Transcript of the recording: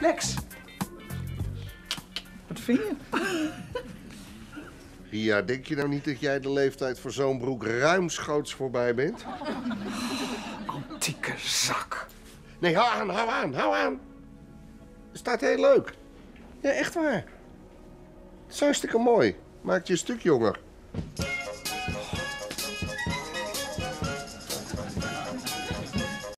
Lex. Wat vind je? Ria, denk je nou niet dat jij de leeftijd voor zo'n broek ruimschoots voorbij bent? Antieke zak. Nee, hou aan, hou aan, hou aan. Het staat heel leuk. Ja, echt waar. Het is hartstikke mooi. Maakt je een stuk jonger.